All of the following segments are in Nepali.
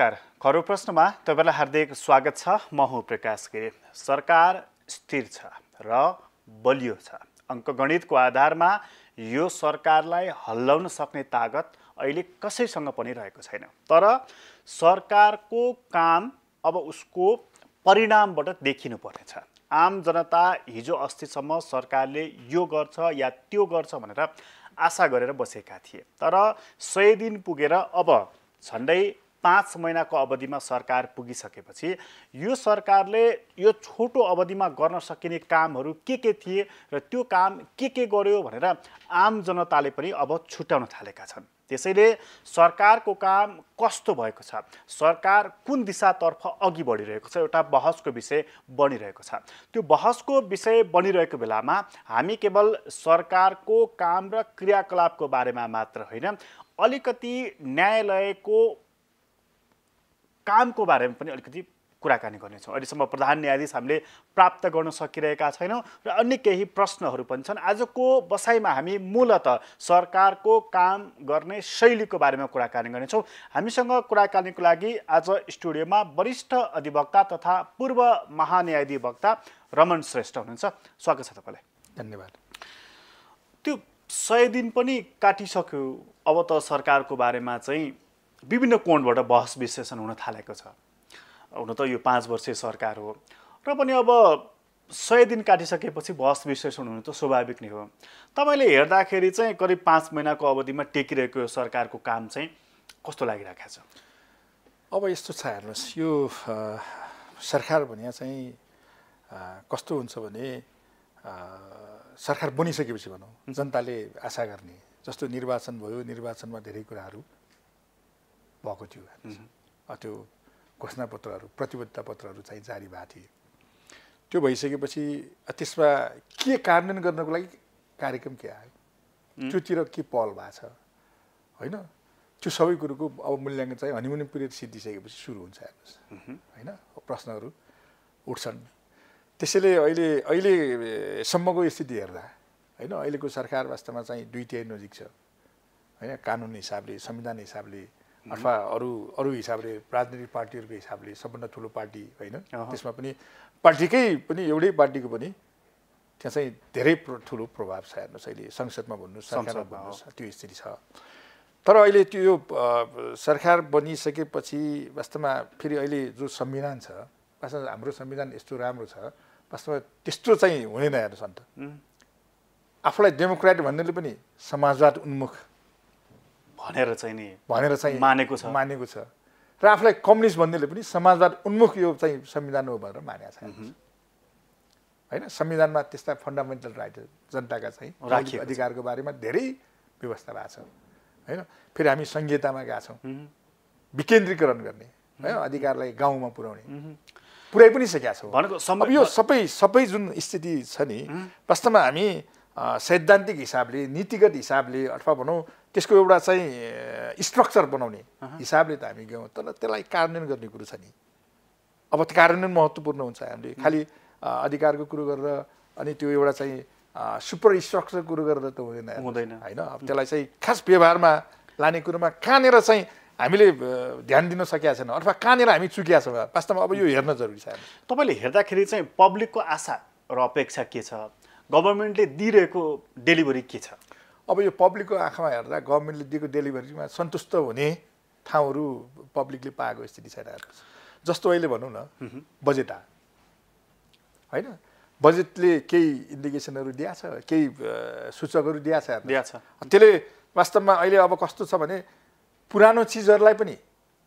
नमस्कार। खरो प्रश्नमा तपाईँलाई हार्दिक स्वागत छ। म हुँ प्रकाश गिरी। सरकार स्थिर छ र बलियो छ। अङ्कगणितको आधारमा यो सरकारलाई हल्लाउन सक्ने तागत अहिले कसैसँग पनि रहेको छैन। तर सरकारको काम अब उसको परिणामबाट देखिनु पर्नेछ आम जनता हिजो अस्तिसम्म सरकारले यो गर्छ या त्यो गर्छ भनेर आशा गरेर बसेका थिए। तर सय दिन पुगेर अब झन्डै पाँच महिनाको अवधिमा सरकार पुगिसकेपछि यो सरकारले यो छोटो अवधिमा गर्न सकिने कामहरू के के थिए र त्यो काम के के गर्यो भनेर आम जनताले पनि अब छुट्याउन थालेका छन्। त्यसैले सरकारको काम कस्तो भएको छ? सरकार कुन दिशातर्फ अघि बढिरहेको छ? एउटा बहसको विषय बनिरहेको छ। त्यो बहसको विषय बनिरहेको बेलामा हामी केवल सरकारको काम र क्रियाकलापको बारेमा मात्र होइन अलिकति न्यायालयको कामको बारेमा पनि अलिकति कुराकानी गर्नेछौँ। अहिलेसम्म प्रधान न्यायाधीश हामीले प्राप्त गर्न सकिरहेका छैनौँ र अन्य केही प्रश्नहरू पनि छन्। आजको बसाइमा हामी मूलत सरकारको काम गर्ने शैलीको बारेमा कुराकानी गर्नेछौँ। हामीसँग कुराकानीको लागि आज स्टुडियोमा वरिष्ठ अधिवक्ता तथा पूर्व महान्यायाधिवक्ता रमन श्रेष्ठ हुनुहुन्छ। स्वागत छ तपाईँलाई। धन्यवाद। त्यो सय दिन पनि काटिसक्यो। अब त सरकारको बारेमा चाहिँ विभिन्न कोणबाट बहस विश्लेषण हुन थालेको छ। हुन त यो पाँच वर्षीय सरकार हो। र पनि अब सय दिन काटिसकेपछि बहस विश्लेषण हुनु त स्वाभाविक नै हो। तपाईँले हेर्दाखेरि चाहिँ करिब पाँच महिनाको अवधिमा टेकिरहेको यो सरकारको काम चाहिँ कस्तो लागिरहेको छ? अब यस्तो छ हेर्नुहोस् यो सरकार भने चाहिँ कस्तो हुन्छ भने सरकार बनिसकेपछि भनौँ जनताले आशा गर्ने जस्तो निर्वाचन भयो निर्वाचनमा धेरै कुराहरू। भएको थियो। अ, त्यो घोषणापत्रहरू प्रतिबद्धता पत्रहरू चाहिँ जारी भएको थिए त्यो भइसकेपछि त्यसमा के कार्यान्वयन गर्नको लागि कार्यक्रम के आयो? त्योतिर के पहल भएको छ? होइन? त्यो सबै कुरोको अब मूल्याङ्कन चाहिँ हनिमुन पिरियड सिद्धिसकेपछि सुरु हुन्छ हेर्नुहोस्। होइन? प्रश्नहरू उठ्छन्। त्यसैले अहिले अहिलेसम्मको स्थिति हेर्दा होइन? अहिलेको सरकार वास्तवमा चाहिँ दुईटिया नजिक छ। होइन? कानुन हिसाबले संविधान हिसाबले अथवा अरू अरू हिसाबले राजनीतिक पार्टीहरूको हिसाबले सबभन्दा ठुलो पार्टी होइन। त्यसमा पनि पार्टीकै पनि एउटै पार्टीको पनि त्यहाँ चाहिँ धेरै ठुलो प्रभाव छ हेर्नुहोस् अहिले। संसदमा भन्नुहोस् सरकारमा भन्नुहोस् त्यो स्थिति छ। तर अहिले त्यो यो सरकार बनिसकेपछि वास्तवमा फेरि अहिले जो संविधान छ वास्तवमा हाम्रो संविधान यस्तो राम्रो छ वास्तवमा त्यस्तो चाहिँ हुँदैन हेर्नुहोस् अन्त। आफूलाई डेमोक्रेट भन्नेले पनि समाजवाद उन्मुख भनेर चाहिँ नि भनेर चाहिँ मानेको छ। मानेको छ। र आफूलाई कम्युनिस्ट भन्नेले पनि समाजवाद उन्मुख यो चाहिँ संविधान हो भनेर मानेको छ। होइन संविधानमा त्यस्ता फन्डामेन्टल राइट जनताका चाहिँ राखिएको। अधिकारको बारेमा धेरै व्यवस्था भएको छ। होइन फेरि हामी संहितामा गएका छौँ। विकेन्द्रीकरण गर्ने होइन अधिकारलाई गाउँमा पुर्याउने। पुऱ्याइ पनि सकेका छौँ। अब यो सबै सबै जुन स्थिति छ नि वास्तवमा हामी सैद्धान्तिक हिसाबले नीतिगत हिसाबले अथवा भनौँ त्यसको एउटा चाहिँ स्ट्रक्चर बनाउने हिसाबले त हामी गयौँ। तर त्यसलाई कार्यान्वयन गर्ने कुरो छ नि। अब त्यो कार्यान्वयन महत्त्वपूर्ण हुन्छ हामीले। खालि अधिकारको कुरो गरेर अनि त्यो एउटा चाहिँ सुपर स्ट्रक्चर कुरो गरेर त हुँदैन। हुँदैन। होइन? अब त्यसलाई चाहिँ खास व्यवहारमा लाने कुरोमा कहाँनिर चाहिँ हामीले ध्यान दिन सकेका छैनौँ? अथवा कहाँनिर हामी चुकिया छौँ? वास्तवमा अब यो हेर्न जरुरी छ। तपाईँले हेर्दाखेरि चाहिँ पब्लिकको आशा र अपेक्षा के छ? गभर्मेन्टले दिइरहेको डेलिभरी के छ? अब यो पब्लिकको आँखामा हेर्दा गभर्मेन्टले दिएको डेलिभरीमा सन्तुष्ट हुने ठाउँहरू पब्लिकले पाएको स्थिति छैन जस्तो अहिले भनौँ न बजेट आ होइन? बजेटले केही इन्डिकेसनहरू दिएको छ? केही सूचकहरू दिएको छ त्यसले वास्तवमा अहिले अब कस्तो छ भने पुरानो चिजहरूलाई पनि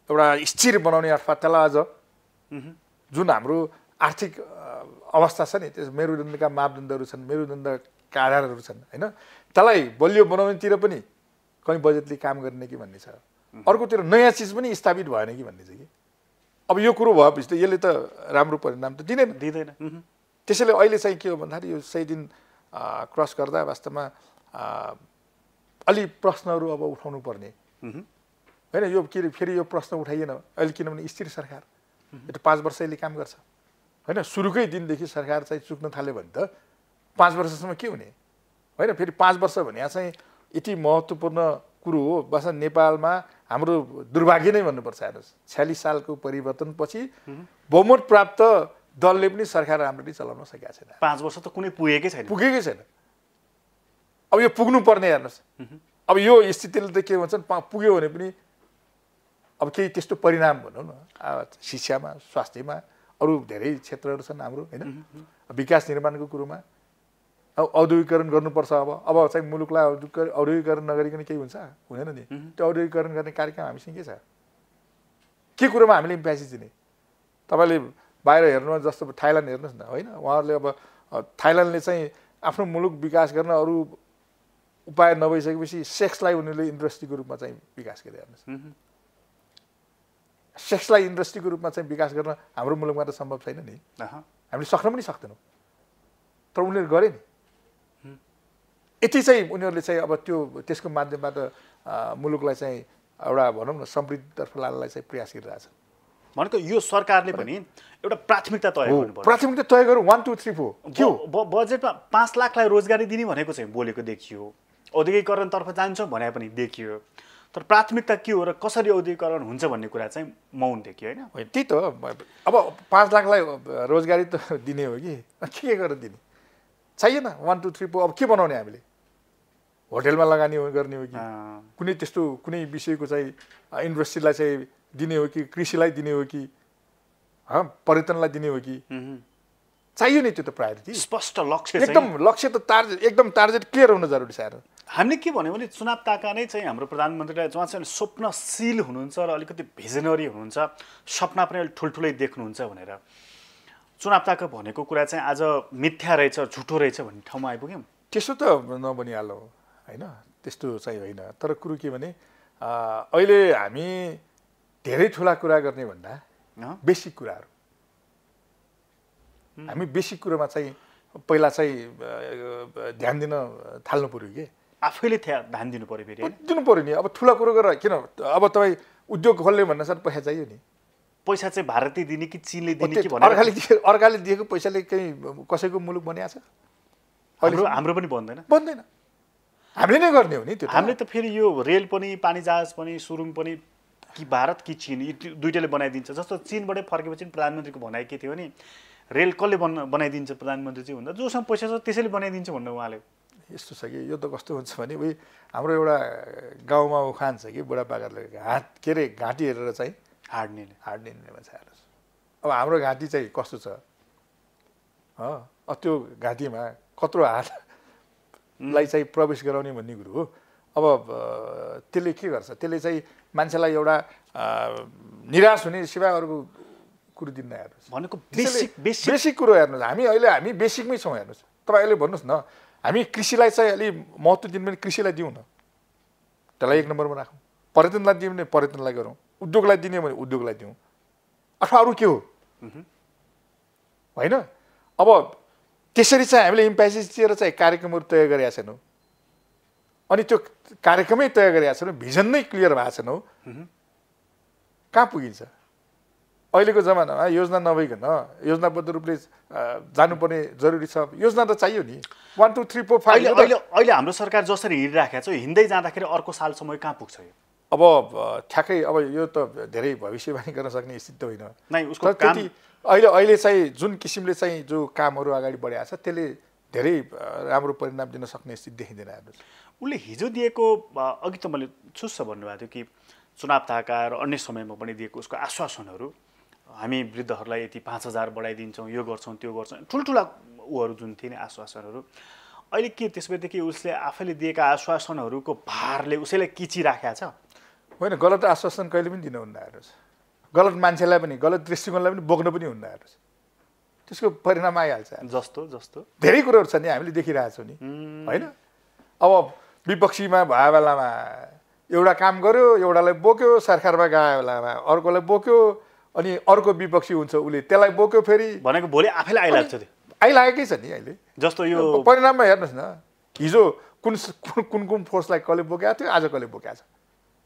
एउटा स्थिर बनाउने अथवा त्यसलाई अझ जुन हाम्रो आर्थिक अवस्था छ नि त्यस मेरुदण्डका मापदण्डहरू छन् मेरुदण्डका आधारहरू छन् होइन? त्यसलाई बलियो बनाउनेतिर पनि कहीँ बजेटले काम गर्ने कि भन्ने छ? अर्कोतिर नयाँ चिज पनि स्थापित भएन कि भन्ने छ कि? अब यो कुरो भएपछि त यसले त राम्रो परिणाम त दिँदैन। दिँदैन। त्यसैले अहिले चाहिँ के हो भन्दाखेरि यो सय दिन क्रस गर्दा वास्तवमा अलि प्रश्नहरू अब उठाउनु पर्ने। होइन यो के अरे फेरि यो प्रश्न उठाइएन अहिले किनभने स्थिर सरकार। यो त पाँच वर्षले काम गर्छ। होइन सुरुकै दिनदेखि सरकार चाहिँ चुक्न थाल्यो भने त पाँच वर्षसम्म के हुने? होइन फेरि पाँच वर्ष भने चाहिँ यति महत्त्वपूर्ण कुरो हो। बस नेपालमा हाम्रो दुर्भाग्य नै भन्नुपर्छ हेर्नुहोस्। छ्यालिस सालको परिवर्तनपछि बहुमत प्राप्त दलले पनि सरकार राम्ररी चलाउन सकेका छैन। पाँच वर्ष त कुनै पुगेकै छैन। पुगेकै छैन। अब यो पुग्नु पर्ने हेर्नुहोस् अब यो स्थितिले त के भन्छन् पुग्यो भने पनि अब केही त्यस्तो परिणाम भनौँ न। शिक्षामा स्वास्थ्यमा अरू धेरै क्षेत्रहरू छन् हाम्रो होइन। विकास निर्माणको कुरोमा। अब औद्योगिकरण गर्नुपर्छ अब। अब चाहिँ मुलुकलाई औद्योगिक औद्योगिकरण नगरिकन केही हुन्छ? हुँदैन नि। त्यो औद्योगिकरण गर्ने कार्यक्रम हामीसँग के छ? के कुरोमा हामीले इम्प्यासिस दिने तपाईँले बाहिर हेर्नु जस्तो थाइल्यान्ड हेर्नुहोस् न होइन? उहाँहरूले अब थाइल्यान्डले चाहिँ आफ्नो मुलुक विकास गर्न अरू उपाय नभइसकेपछि सेक्सलाई उनीहरूले इन्डस्ट्रीको रूपमा चाहिँ विकास गरे हेर्नुहोस्। सेक्सलाई इन्डस्ट्रीको रूपमा चाहिँ विकास गर्न हाम्रो मुलुकमा त सम्भव छैन नि। हामीले सक्न पनि सक्दैनौँ। तर उनीहरू गरे नि। यति चाहिँ उनीहरूले चाहिँ अब त्यो त्यसको माध्यमबाट मुलुकलाई चाहिँ एउटा भनौँ न समृद्धितर्फ लानलाई चाहिँ प्रयास गरिरहेछ। भनेको यो सरकारले पनि एउटा प्राथमिकता तय गर्नु प्राथमिकता तय गरौँ वान टू थ्री फोर के बजेटमा पाँच लाखलाई रोजगारी दिने भनेको चाहिँ बोलेको देखियो। औद्योगिकरणतर्फ जान्छौँ भने पनि देखियो। तर प्राथमिकता के हो र कसरी औद्योगिकरण हुन्छ भन्ने कुरा चाहिँ मौन देखियो होइन? त्यही त अब पाँच लाखलाई रोजगारी त दिने हो कि? के के गरेर दिने? चाहिएन वान टू थ्री फोर अब के बनाउने हामीले? होटेलमा लगानी गर्ने हो कि? कुनै त्यस्तो कुनै विषयको चाहिँ इन्डस्ट्रीलाई चाहिँ दिने हो कि कृषिलाई दिने हो कि पर्यटनलाई दिने हो कि। चाहियो नि त्यो त प्रायोरिटी। स्पष्ट लक्ष्य एकदम लक्ष्य त टार्गेट एकदम टार्गेट क्लियर हुन जरुरी छ हामीले के भन्यो भने चुनाव ताका नै चाहिँ हाम्रो प्रधानमन्त्रीलाई उहाँ चाहिँ स्वप्नशील हुनुहुन्छ र अलिकति भिजनरी हुनुहुन्छ सपना पनि अलिक ठुल्ठुलै देख्नुहुन्छ भनेर। चुनाव ताका भनेको कुरा चाहिँ आज मिथ्या रहेछ झुटो रहेछ भन्ने ठाउँमा आइपुग्यौँ। त्यसो त नबनिहाल्यो होइन? त्यस्तो चाहिँ होइन। तर कुरो के भने अहिले हामी धेरै ठुला कुरा गर्ने भन्दा? बेसिक कुराहरू। हामी बेसिक कुरोमा चाहिँ पहिला चाहिँ ध्यान दिन थाल्नु पऱ्यो कि? आफैले ध्यान दिनु पऱ्यो फेरि दिनु पऱ्यो नि। अब ठुला कुरो गरेर किन? अब तपाईँ उद्योग खोल्ने भन्ने साथ पैसा चाहियो नि। पैसा चाहिँ भारतले दिने कि चिनले दिने कि अर्काले अर्काले दिएको पैसाले कहीँ कसैको मुलुक बनिएको छ हाम्रो हाम्रो पनि बन्दैन। बन्दैन। हामीले नै गर्ने हो नि त्यो। हामीले त फेरि यो रेल पनि पानी जहाज पनि सुरुङ पनि कि भारत कि चिन यी दुइटाले बनाइदिन्छ। जस्तो चिनबाटै फर्केपछि प्रधानमन्त्रीको भनाइ के थियो भने रेल कसले बन बनाइदिन्छ प्रधानमन्त्री चाहिँ भन्दा? जोसँग पैसा छ त्यसैले बनाइदिन्छ भन्नु उहाँले। यस्तो छ कि यो त कस्तो हुन्छ भने उही हाम्रो एउटा गाउँमा उखान छ कि बुढापाकाले हात के अरे घाँटी हेरेर चाहिँ हार्डने हाड निन्ने भन्छ हेर्नुहोस् अब हाम्रो घाँटी चाहिँ कस्तो छ? त्यो घाँटीमा कत्रो हातलाई चाहिँ प्रवेश गराउने भन्ने कुरो हो। अब त्यसले के गर्छ? त्यसले चाहिँ मान्छेलाई एउटा निराश हुने सिवाय अरूको कुरो दिन्न हेर्नुहोस्। भनेको बेसिक बेसिक। बेसिक कुरो हेर्नुहोस्। हामी अहिले हामी बेसिकमै छौँ हेर्नुहोस्। तपाईँ अहिले भन्नुहोस् न हामी कृषिलाई चाहिँ अलि महत्त्व दिनु भने कृषिलाई दिउँ न। त्यसलाई एक नम्बरमा राखौँ। पर्यटनलाई दियौँ भने पर्यटनलाई गरौँ। उद्योगलाई दिने भने उद्योगलाई दिउँ। अथवा अरू के हो? होइन? अब त्यसरी चाहिँ हामीले इम्प्यासिस दिएर चाहिँ कार्यक्रमहरू तय गरेका छैनौँ अनि त्यो कार्यक्रमै तय गरेका छैनौँ भिजन नै क्लियर भएको छैनौँ कहाँ पुगिन्छ? अहिलेको जमानामा योजना नभइकन योजनाबद्ध रूपले जानुपर्ने जरुरी छ। योजना त चाहियो नि। One two three four five अहिले अहिले हाम्रो सरकार जसरी हिँडिराखेको छ हिँड्दै जाँदाखेरि अर्को सालसम्म कहाँ पुग्छ यो? अब ठ्याक्कै अब यो त धेरै भविष्यवाणी गर्न सक्ने स्थिति त होइन तर त्यति अहिले अहिले चाहिँ जुन किसिमले चाहिँ जो कामहरू अगाडि बढाएको छ त्यसले धेरै राम्रो परिणाम दिन सक्ने स्थिति देखिँदैन हेर्नुहोस् उसले हिजो दिएको अघि त मैले चुस्स भन्नुभएको थियो कि चुनाव ताका र अन्य समयमा पनि दिएको उसको आश्वासनहरू हामी वृद्धहरूलाई यति पाँच हजार बढाइदिन्छौँ यो गर्छौँ त्यो गर्छौँ ठुल्ठुला ऊहरू जुन थिए नि आश्वासनहरू। अहिले के त्यसपछि उसले आफैले दिएका आश्वासनहरूको भारले उसैलाई किचिराखेको छ? होइन गलत आश्वासन कहिले पनि दिन हुन्न हेर्नुहोस् गलत मान्छेलाई पनि गलत दृष्टिकोणलाई पनि बोक्न पनि हुन्न हेर्नुहोस् त्यसको परिणाम आइहाल्छ जस्तो जस्तो। धेरै कुरोहरू छ नि हामीले देखिरहेछौँ नि। होइन? अब विपक्षीमा भए बेलामा एउटा काम गर्यो एउटालाई बोक्यो सरकारमा गए बेलामा अर्कोलाई बोक्यो अनि अर्को विपक्षी हुन्छ उसले त्यसलाई बोक्यो फेरि। भनेको भोलि आफैलाई आइलाग्छ त्यो आइलागेकै छ नि अहिले। जस्तो यो परिणाममा हेर्नुहोस् न हिजो कुन कुन कुन फोर्सलाई कसले बोकेको थियो आज कसले बोकेको छ?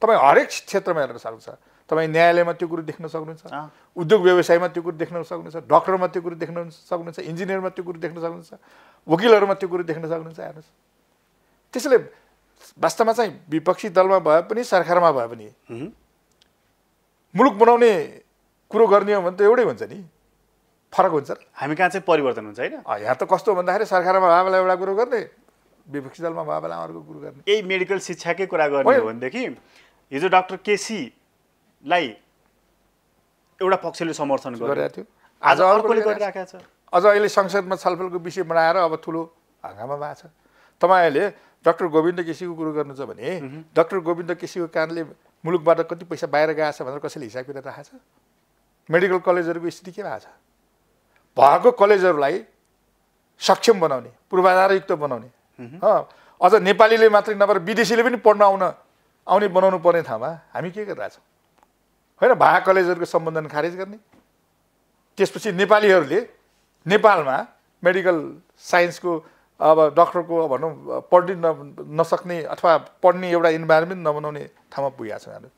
तपाईँ हरेक क्षेत्रमा हेर्न सक्नुहुन्छ। तपाईँ न्यायालयमा त्यो कुरो देख्न सक्नुहुन्छ। उद्योग व्यवसायमा त्यो कुरो देख्न सक्नुहुन्छ। डक्टरमा त्यो कुरो देख्न सक्नुहुन्छ। इन्जिनियरमा त्यो कुरो देख्न सक्नुहुन्छ। वकिलहरूमा त्यो कुरो देख्न सक्नुहुन्छ। हेर्नुहोस्। त्यसैले वास्तवमा चाहिँ विपक्षी दलमा भए पनि सरकारमा भए पनि। मुलुक बनाउने कुरो गर्ने हो भने त एउटै हुन्छ नि। फरक हुन्छ। हामी कहाँ चाहिँ परिवर्तन हुन्छ होइन? यहाँ त कस्तो भन्दाखेरि सरकारमा भए बेला एउटा कुरो गर्ने विपक्षी दलमा भए बेला अर्को कुरो गर्ने। यही मेडिकल शिक्षाकै कुरा गर्ने हो भनेदेखि हिजो डाक्टर केसीलाई एउटा पक्षले समर्थन गर्यो। गरेको थियो। आज अर्कोले गरिराखेको छ। अझ अहिले संसदमा छलफलको विषय बनाएर अब ठुलो हङ्गामा भएको छ। तपाईँहरूले डक्टर गोविन्द केसीको कुरो गर्नु छ भने डक्टर गोविन्द केसीको कारणले मुलुकबाट कति पैसा बाहिर गएको छ भनेर कसैले हिसाब किताब राखेको छ? मेडिकल कलेजहरूको स्थिति के भएको छ? भएको कलेजहरूलाई सक्षम बनाउने पूर्वाधारयुक्त बनाउने। अझ नेपालीले मात्रै नभएर विदेशीले पनि पढ्न आउन आउने बनाउनु पर्ने ठाउँमा हामी के गरिरहेछौँ होइन भए कलेजहरूको सम्बन्धन खारेज गर्ने? त्यसपछि नेपालीहरूले नेपालमा मेडिकल साइन्सको अब डक्टरको भनौँ पढ्ने न नसक्ने अथवा पढ्ने एउटा इन्भाइरोमेन्ट नबनाउने ठाउँमा पुगेका छौँ हामी।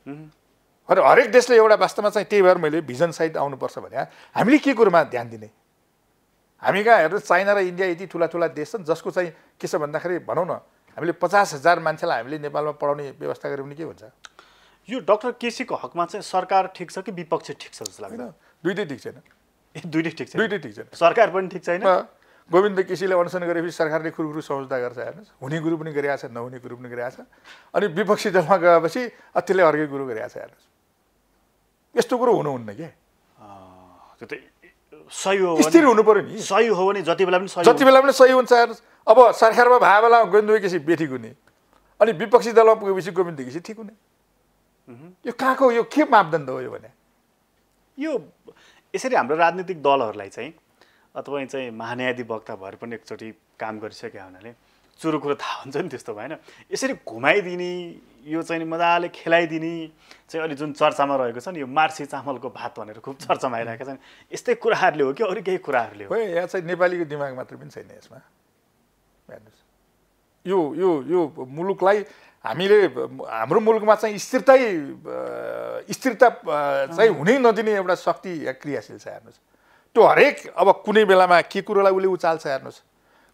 र हरेक देशले एउटा वास्तवमा चाहिँ त्यही भएर मैले भिजन साइड आउनुपर्छ भने हामीले के कुरोमा ध्यान दिने? हामी कहाँ हेर्नु चाइना र इन्डिया यति ठुला ठुला देश छन् जसको चाहिँ के छ भन्दाखेरि भनौँ न हामीले पचास हजार मान्छेलाई हामीले नेपालमा पढाउने व्यवस्था गऱ्यो भने के हुन्छ? यो डाक्टर केसीको हकमा चाहिँ सरकार ठिक छ कि विपक्ष ठिक छ जस्तो लाग्छ? दुइटै ठिक छैन। ए दुइटै ठिक छ दुइटै ठिक छैन। सरकार पनि ठिक छैन? गोविन्द केसीले अनसन गरेपछि सरकारले खुरुखुरु सम्झौता गर्छ हेर्नुहोस्। हुने कुरो पनि गरिरहेको छ नहुने कुरो पनि गरिरहेको छ अनि विपक्षी दलमा गएपछि त्यसले अर्कै कुरो गरिरहेको छ हेर्नुहोस्। यस्तो कुरो हुनुहुन्न के? अँ, त्यो त सही हो स्थिर हुनु पर्यो नि। सही हो भने जति बेला पनि सही जति बेला पनि सही हुन्छ हेर्नुहोस्। अब सरकारमा भए बेला गोविन्द केसी बेठिक हुने। अनि विपक्षी दलमा पुगेपछि गोविन्द केसी ठिक हुने। यो कहाँको यो के मापदण्ड हो यो भने? यो यसरी हाम्रो राजनीतिक दलहरूलाई चाहिँ तपाईँ चाहिँ महान्यायाधिवक्ता भएर पनि एकचोटि काम गरिसक्यो हुनाले चुरो कुरो थाहा हुन्छ नि त्यस्तो भएन। यसरी घुमाइदिने यो चाहिँ मजाले खेलाइदिने चाहिँ अहिले जुन चर्चामा रहेको छ नि यो मार्सी चामलको भात भनेर खुब चर्चामा आइरहेको छ नि यस्तै कुराहरूले हो कि अरू केही कुराहरूले हो? यहाँ चाहिँ नेपालीको दिमाग मात्र पनि छैन यसमा। यो यो यो मुलुकलाई हामीले हाम्रो मुलुकमा चाहिँ स्थिरतै स्थिरता चाहिँ हुनै नदिने एउटा शक्ति क्रियाशील छ हेर्नुहोस् त्यो हरेक अब कुनै बेलामा के कुरोलाई उसले उचाल्छ हेर्नुहोस्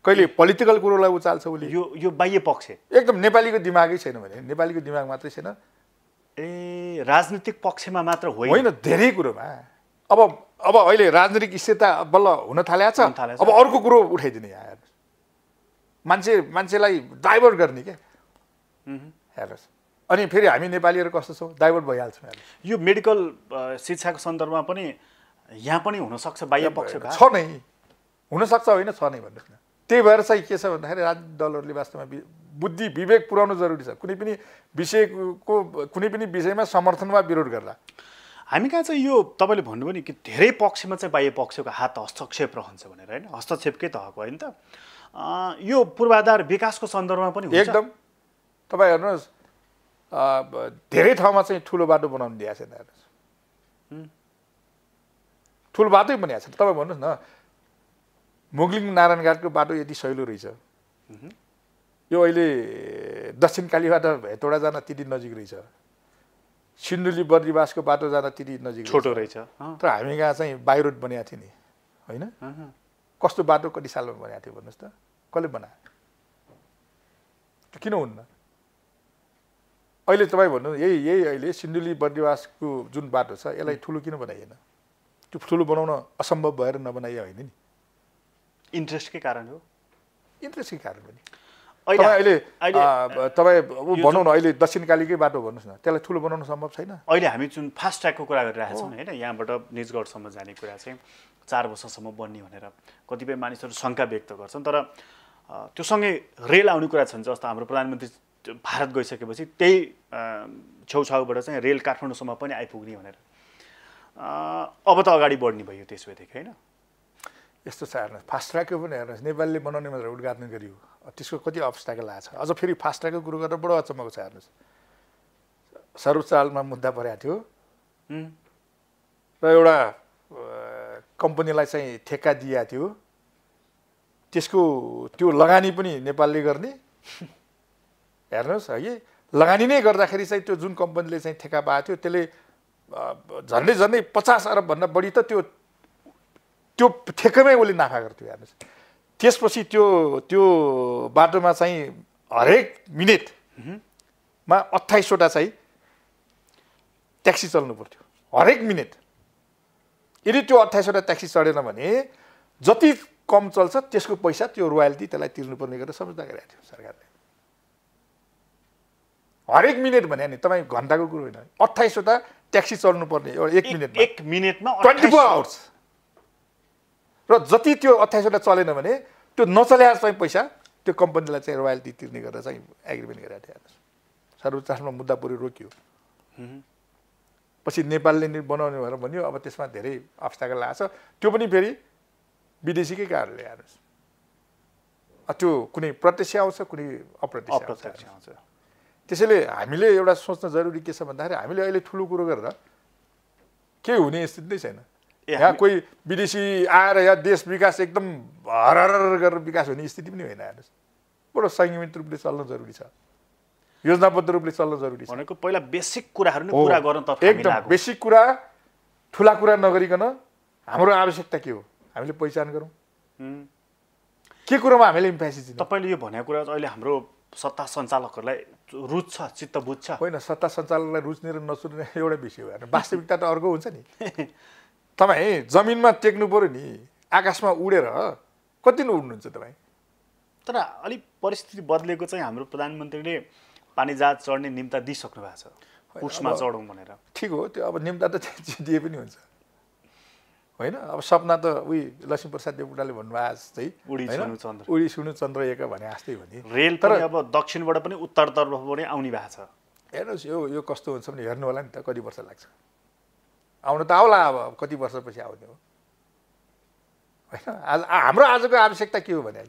कहिले पोलिटिकल कुरोलाई उचाल्छ उसले? यो यो बाह्य पक्ष। एकदम नेपालीको दिमागै छैन भने। नेपालीको दिमाग मात्रै छैन। ए राजनीतिक पक्षमा मात्र होइन। होइन धेरै कुरोमा। अब अब अहिले राजनीतिक स्थिरता बल्ल हुन थालेको छ। अब अर्को कुरो उठाइदिने यहाँ। हेर्नुहोस् मान्छे मान्छेलाई डाइभर्ट गर्ने क्या। हेर्नुहोस्। अनि फेरि हामी नेपालीहरू कस्तो छौँ? डाइभर्ट भइहाल्छौँ यो मेडिकल शिक्षाको सन्दर्भमा पनि यहाँ पनि हुनसक्छ बाह्य पक्षका। छ नै। हुनसक्छ होइन छ नै भन्नुहोस् न। त्यही भएर चाहिँ के छ भन्दाखेरि राजनीतिक दलहरूले वास्तवमा बुद्धि विवेक पुर्याउनु जरुरी छ। कुनै पनि विषयको कुनै पनि विषयमा समर्थन वा विरोध गर्दा। हामी कहाँ चाहिँ यो तपाईँले भन्नुभयो नि कि धेरै पक्षमा चाहिँ बाह्य पक्षको हात हस्तक्षेप रहन्छ भनेर होइन? हस्तक्षेपकै त हक होइन त? यो पूर्वाधार विकासको सन्दर्भमा पनि एकदम। तपाईँ हेर्नुहोस् धेरै ठाउँमा चाहिँ ठुलो बाटो बनाउनु दिएको छैन हेर्नुहोस्। ठुलो बाटै बनाएको छैन। तपाईँ भन्नुहोस् न मुगलिङ नारायणघाटको बाटो यति सहिलो रहेछ। यो अहिले दक्षिण कालीबाट हेटौँडा जान त्यति नजिक रहेछ। सिन्धुली बर्दिवासको बाटो जान त्यति नजिक छोटो रहेछ। तर हामी कहाँ चाहिँ बाई रोड बनिएको थियो नि होइन? कस्तो बाटो कति सालमा बनाएको थियो भन्नुहोस् त कसले बनायो? किन हुन्न? अहिले तपाईँ भन्नु यही यही अहिले सिन्धुली बर्दिवासको जुन बाटो छ यसलाई ठुलो किन बनाइएन? त्यो ठुलो बनाउन असम्भव भएर नबनाइए होइन नि। इन्ट्रेस्टकै कारण हो। इन्ट्रेस्टकै कारण पनि। अहिले तपाईँ अहिले ऊ भनौँ न अहिले दक्षिणकालीकै बाटो भन्नुहोस् न त्यसलाई ठुलो बनाउन सम्भव छैन? अहिले हामी जुन फास्ट ट्र्याकको कुरा गरिरहेको छौँ होइन यहाँबाट निजगढसम्म जाने कुरा चाहिँ चार वर्षसम्म बन्ने भनेर कतिपय मानिसहरू शङ्का व्यक्त गर्छन्। तर त्यो सँगै रेल आउने कुरा छन् जस्तो हाम्रो प्रधानमन्त्री भारत गइसकेपछि त्यही छेउछाउबाट चाहिँ रेल काठमाडौँसम्म पनि आइपुग्ने भनेर। अब त अगाडि बढ्ने भयो त्यसो भएदेखि होइन? यस्तो छ। हेर्नुहोस् फास्ट ट्र्याकको पनि हेर्नुहोस् नेपालले बनाउने मात्र उद्घाटन गरियो त्यसको कति अब्स्टाकल आएको छ? अझ फेरि फास्ट ट्र्याकको कुरो गरेर बडो अचम्मको छ हेर्नुहोस्। सर्वोच्च अदालतमा मुद्दा परेको थियो। र एउटा कम्पनीलाई चाहिँ ठेक्का दिएको थियो। त्यसको त्यो लगानी पनि नेपालले गर्ने। हेर्नुहोस् है। लगानी नै गर्दाखेरि चाहिँ त्यो जुन कम्पनीले चाहिँ ठेक्का पाएको थियो त्यसले झन्डै झन्डै पचास अरबभन्दा बढी त त्यो त्यो ठेक्कैमै उसले नाफा गर्थ्यो हेर्नुहोस् त्यसपछि त्यो त्यो बाटोमा चाहिँ हरेक मिनट मा अठाइसवटा चाहिँ ट्याक्सी चल्नु पर्थ्यो। हरेक मिनट। यदि त्यो अठाइसवटा ट्याक्सी चढेन भने जति कम चल्छ त्यसको पैसा त्यो रोयल्टी त्यसलाई तिर्नुपर्ने गरेर सम्झौता गरेको थियो सरकारले। हरेक मिनट भने नि तपाईँ घन्टाको कुरो होइन। अठाइसवटा ट्याक्सी चल्नुपर्ने एउटा एक मिनटमा। एक मिनटमा ट्वेन्टी फोर 28 आवर्स र जति त्यो अठाइसवटा चलेन भने त्यो नचल्या चाहिँ पैसा त्यो कम्पनीलाई चाहिँ रोयल्टी तिर्ने गरेर चाहिँ एग्रिमेन्ट गरेर थियो। हेर्नुहोस् सर्वोच्चमा मुद्दा पुरै रोक्यो। पछि नेपालले नि बनाउने भनेर भन्यो अब त्यसमा धेरै अब्स्टाकल आएको छ। त्यो पनि फेरि विदेशीकै कारणले हेर्नुहोस् त्यो कुनै प्रत्यक्ष आउँछ कुनै अप्रत्यक्ष आउँछ। त्यसैले हामीले एउटा सोच्न जरुरी के छ भन्दाखेरि हामीले अहिले ठुलो कुरो गरेर केही हुने स्थिति नै छैन। यहाँ कोही विदेशी आएर यहाँ देश विकास एकदम हरहर गरेर विकास हुने स्थिति पनि होइन हेर्नुहोस् बडो संयमित रूपले चल्न जरुरी छ। योजनाबद्ध रूपले चल्न जरुरी छ। भनेको पहिला बेसिक कुराहरू नै। पुरा गर्न त एकदम। बेसिक कुरा ठुला कुरा नगरिकन हाम्रो आवश्यकता के हो? हामीले पहिचान गरौँ। के कुरोमा हामीले इम्प्यासिस दिनु? तपाईँले यो भनेको कुरा अहिले हाम्रो सत्ता सञ्चालकहरूलाई रुच्छ चित्त बुझ्छ। होइन सत्ता सञ्चालनलाई रुच्ने र नसुच्ने एउटा विषय हो। वास्तविकता त अर्को हुन्छ नि। तपाईँ जमिनमा टेक्नु पऱ्यो नि आकाशमा उडेर कति न उड्नुहुन्छ तपाईँ? तर अलिक परिस्थिति बदलेको चाहिँ हाम्रो प्रधानमन्त्रीले पानी जहाज चढ्ने निम्ता दिइसक्नु भएको छ। अब- चढौँ भनेर। ठिक हो त्यो अब निम्ता त दिए पनि हुन्छ। होइन अब सपना त उही लक्ष्मीप्रसाद देवकोटाले भन्नुभएको जस्तै उडी सुनु चन्द्र। एक भने जस्तै भने रेल तर अब दक्षिणबाट पनि उत्तरतर्फ पनि आउने भएको छ। हेर्नुहोस् यो यो कस्तो हुन्छ भने हेर्नु होला नि त कति वर्ष लाग्छ। आउनु त आउला अब कति वर्षपछि आउने हो। होइन? आज हाम्रो आजको आवश्यकता के हो भने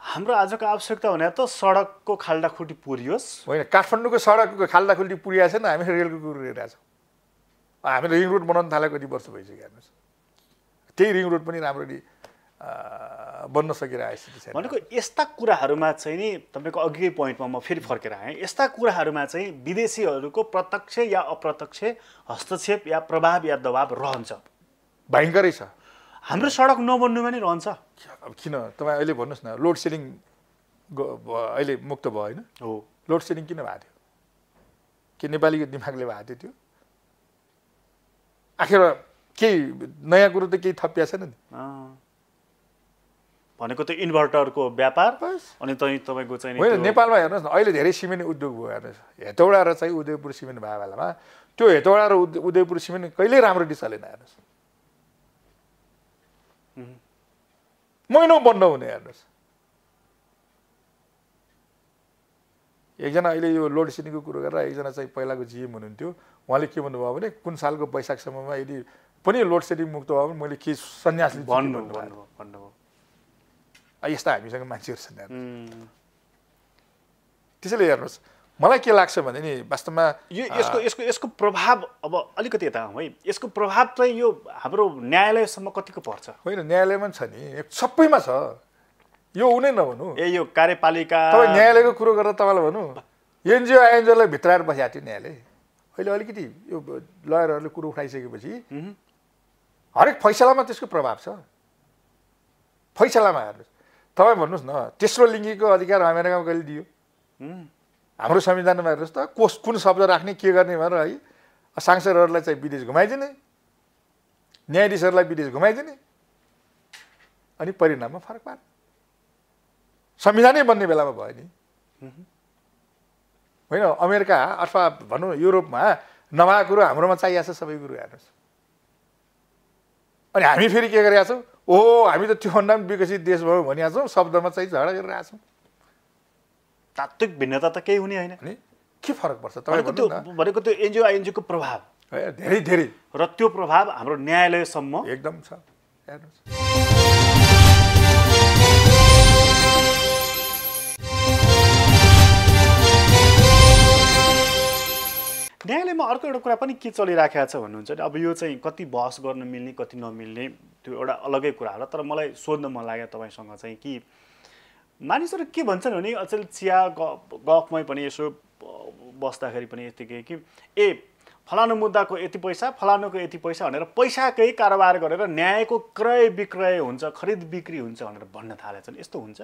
हाम्रो आजको आवश्यकता भने त सडकको खाल्डाखुट्टी पुरियोस्। होइन काठमाडौँको सडकको खाल्दा खुल्टी पुरिएको छैन हामी रेलको कुरो गरिरहेछौँ हामीले रिङ रोड बनाउनु थालेको कति वर्ष भइसक्यो हेर्नुहोस्। त्यही रिङ रोड पनि राम्ररी बन्न सकिरहेको स्थिति छैन। भनेको यस्ता कुराहरूमा चाहिँ नि तपाईँको अघिकै पोइन्टमा म फेरि फर्केर आएँ। यस्ता कुराहरूमा चाहिँ विदेशीहरूको प्रत्यक्ष या अप्रत्यक्ष हस्तक्षेप या प्रभाव या दबाव रहन्छ। भयङ्करै छ। हाम्रो सडक नबन्नुमा नै रहन्छ। अब किन? तपाईँ अहिले भन्नुहोस् न लोड सेडिङ अहिले मुक्त भयो होइन? हो। लोड सेडिङ किन भएको थियो? के नेपालीको दिमागले भएको थियो त्यो? आखिर केही नयाँ कुरो त केही थपिया छैन नि। भनेको त्यो इन्भर्टरको व्यापार अनि तपाईँको चाहिँ होइन नेपालमा हेर्नुहोस् न अहिले धेरै सिमेन्ट उद्योग भयो हेर्नुहोस्। हेतौडा र चाहिँ उदयपुर सिमेन्ट भएको बेलामा त्यो हेतौडा र उद- उदयपुर सिमेन्ट कहिल्यै राम्ररी चलेन हेर्नुहोस् महिनौ बन्द हुने हेर्नुहोस्। एकजना अहिले यो लोड सेडिङको कुरो गरेर एकजना चाहिँ पहिलाको जिएम हुनुहुन्थ्यो। उहाँले के भन्नुभयो भने कुन सालको वैशाखसम्ममा यदि पनि लोड सेडिङ मुक्त भयो भने मैले के सन्यास भन्नु भन्नुभयो। यस्ता हामीसँग मान्छेहरू छन् त्यसैले हेर्नुहोस् मलाई के लाग्छ भने नि वास्तवमा यो यसको यसको यसको प्रभाव अब अलिकति यता है यसको प्रभाव चाहिँ यो हाम्रो न्यायालयसम्म कतिको पर्छ होइन न्यायालयमा छ नि सबैमा छ यो उनै नभनु ए यो कार्यपालिका तपाईँ न्यायालयको कुरो गरेर तपाईँलाई भनौँ एनजिओ आइएनजिओलाई भित्राएर बसिएको थियो न्यायालय अहिले अलिकति यो लयरहरूले कुरो उठाइसकेपछि हरेक फैसलामा त्यसको प्रभाव छ फैसलामा हेर्नुहोस् तपाईँ भन्नुहोस् न तेस्रो लिङ्गीको अधिकार अमेरिकामा कहिले दियो? हाम्रो संविधानमा हेर्नुहोस् त कोस कुन शब्द राख्ने के गर्ने भनेर है सांसदहरूलाई चाहिँ विदेश घुमाइदिने न्यायाधीशहरूलाई विदेश घुमाइदिने अनि परिणाममा फरक पार्ने। संविधानै बन्ने बेलामा भयो नि। होइन अमेरिका अथवा भनौँ युरोपमा नभएको कुरो हाम्रोमा चाहिएको छ सबै कुरो हेर्नुहोस्। अनि हामी फेरि के गरिरहेको ओहो हामी त त्योभन्दा पनि विकसित देश भयो भनिरहेको छौँ शब्दमा चाहिँ झगडा गरिरहेको छौँ। तात्विक भिन्नता त केही हुने होइन। के फरक पर्छ? तपाईँ भनेको त्यो भनेको त्यो एनजिओ आइएनजिओको प्रभाव। है, धेरै धेरै। र त्यो प्रभाव हाम्रो न्यायालयसम्म एकदम छ। न्यायालयमा अर्को एउटा कुरा पनि के चलिराखेको छ भन्नुहुन्छ भने अब यो चाहिँ कति बहस गर्न मिल्ने कति नमिल्ने त्यो एउटा अलगै कुरा होला। तर मलाई सोध्न मन लाग्यो तपाईँसँग चाहिँ कि मानिसहरू के भन्छन् भने अचेल चिया गफमै पनि यसो बस्दाखेरि पनि यतिकै कि ए फलानु मुद्दाको यति पैसा फलानुको यति पैसा भनेर पैसाकै कारोबार गरेर न्यायको क्रय विक्रय हुन्छ खरिद बिक्री हुन्छ भनेर भन्न थालेछन्। यस्तो हुन्छ?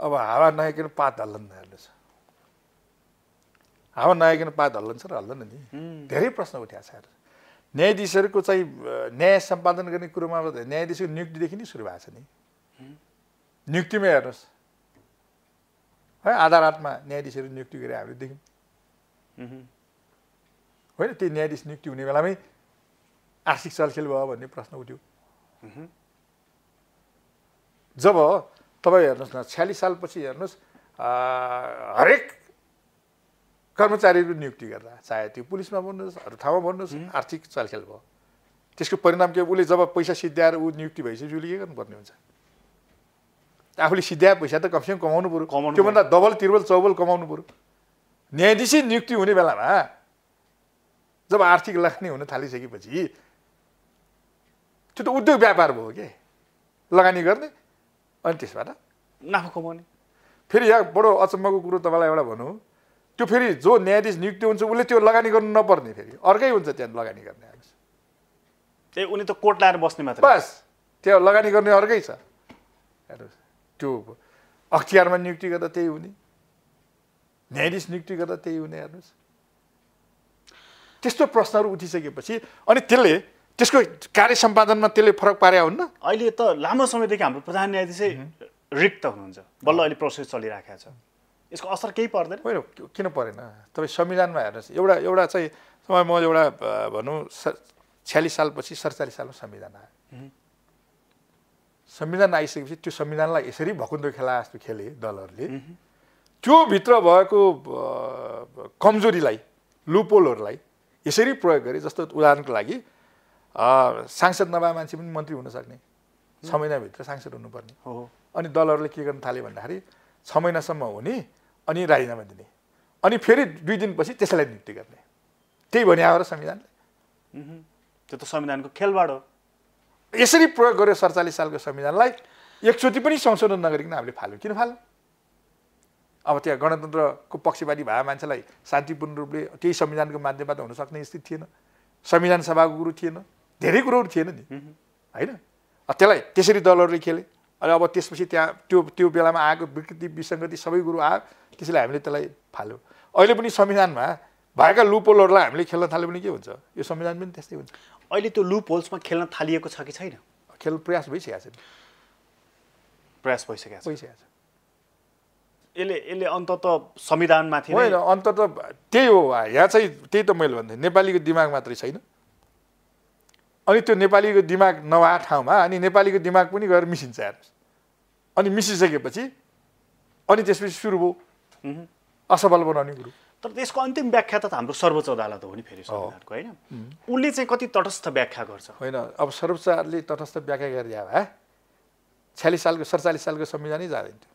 अब हावा नआइकन पात हल्लन हेर्नुहोस् हावा नआइकन पात हल्लन्छ र हल्दैन नि। धेरै प्रश्न उठ्या छ। न्यायाधीशहरूको चाहिँ न्याय सम्पादन गर्ने कुरोमा न्यायाधीशको नियुक्तिदेखि नै सुरु भएको छ नि। नियुक्तिमै हेर्नुहोस्। है आधारातमा न्यायाधीशहरू नियुक्ति गरे हामीले देख्यौँ होइन त्यो न्यायाधीश नियुक्ति हुने बेलामै आर्थिक चलखेल भयो भन्ने प्रश्न उठ्यो। जब तपाईँ हेर्नुहोस् न छ्यालिस सालपछि हेर्नुहोस् हरेक कर्मचारीहरू नियुक्ति गर्दा चाहे त्यो पुलिसमा भन्नुहोस् अरू ठाउँमा भन्नुहोस् आर्थिक चलखेल भयो। त्यसको परिणाम के हो? उसले जब पैसा सिद्ध्याएर ऊ नियुक्ति भइसक्यो उसले के गर्नुपर्ने हुन्छ? आफूले सिद्ध्याए पैसा त कमसेकम कमाउनु पऱ्यो कमाउनु त्योभन्दा डबल त्रिबल चौबल कमाउनु पऱ्यो न्यायाधीशै नियुक्ति हुने बेलामा जब आर्थिक लाग्ने हुन थालिसकेपछि त्यो त उद्योग व्यापार भयो के? लगानी गर्ने अनि त्यसबाट नाफा कमाउने। फेरि यहाँ बडो अचम्मको कुरो तपाईँलाई एउटा भनौँ। त्यो फेरि जो न्यायाधीश नियुक्ति हुन्छ उसले त्यो लगानी गर्नु नपर्ने फेरि। अर्कै हुन्छ त्यहाँ लगानी गर्ने। ए उनी त कोट लाएर बस्ने मात्र। बस त्यहाँ लगानी गर्ने अर्कै छ। हेर्नुहोस् त्यो अख्तियारमा नियुक्ति गर्दा त्यही हुने। न्यायाधीश नियुक्ति गर्दा त्यही हुने हेर्नुहोस्। त्यस्तो प्रश्नहरू उठिसकेपछि अनि त्यसले त्यसको कार्य सम्पादनमा त्यसले फरक पारे हुन्न? अहिले त लामो समयदेखि हाम्रो प्रधान न्यायाधीशै रिक्त हुनुहुन्छ। बल्ल अहिले प्रोसेस चलिरहेको छ। यसको असर केही पर्दैन। होइन किन परेन? तपाईँ संविधानमा हेर्नुहोस् एउटा एउटा चाहिँ तपाईँ म एउटा भनौँ छ्यालिस सालपछि सडचालिस सालमा संविधान आयो। संविधान आइसकेपछि त्यो संविधानलाई यसरी भकुन्डो खेला जस्तो खेले दलहरूले। त्यो भित्र भएको कमजोरीलाई लुपोलहरूलाई यसरी प्रयोग गरे जस्तो उदाहरणको लागि सांसद नभए मान्छे पनि मन्त्री हुन सक्ने छ महिनाभित्र सांसद हुनुपर्ने। हो। अनि दलहरूले के गर्न थाले भन्दाखेरि छ महिनासम्म हुने अनि राजीनामा दिने अनि फेरि दुई दिनपछि त्यसैलाई नियुक्ति गर्ने। त्यही भने हो र संविधानले। त्यो त संविधानको खेलबाड हो। यसरी प्रयोग गर्यो सडचालिस सालको संविधानलाई एकचोटि पनि संशोधन नगरिकन हामीले फाल्यौँ। किन फाल्यौँ? अब त्यहाँ गणतन्त्रको पक्षपाती भए मान्छेलाई शान्तिपूर्ण रूपले त्यही संविधानको माध्यमबाट हुन सक्ने स्थिति थिएन। संविधान सभाको कुरो थिएन। धेरै कुरोहरू थिएन नि। होइन? त्यसलाई त्यसरी दलहरूले खेले। अनि अब त्यसपछि त्यहाँ त्यो त्यो बेलामा आएको विकृति विसङ्गति सबै कुरो आयो। त्यसैले हामीले त्यसलाई फाल्यौँ। अहिले पनि संविधानमा भएका लुपोलहरूलाई हामीले खेल्न थाल्यो भने के हुन्छ? यो संविधान पनि त्यस्तै हुन्छ। अहिले त्यो लुप होल्समा खेल्न थालिएको छ कि छैन? खेल प्रयास भइसकेको छ। प्रयास भइसकेको छ। भइसकेको छ। यसले यसले अन्तत संविधानमाथि होइन नै अन्त त त्यही हो। यहाँ चाहिँ त्यही त मैले भन्थेँ नेपालीको दिमाग मात्रै छैन। अनि त्यो नेपालीको दिमाग नभए ठाउँमा अनि नेपालीको दिमाग पनि गएर मिसिन्छ हेर्नुहोस्। अनि मिसिसकेपछि अनि त्यसपछि सुरु भयो। असफल बनाउने कुरो। तर त्यसको अन्तिम व्याख्या त हाम्रो सर्वोच्च अदालत हो नि फेरि संविधानको होइन? उसले चाहिँ कति तटस्थ व्याख्या गर्छ? होइन अब सर्वोच्चले तटस्थ व्याख्या गरिदियो भए छ्यालिस सालको सडचालिस सालको संविधानै जाँदैन थियो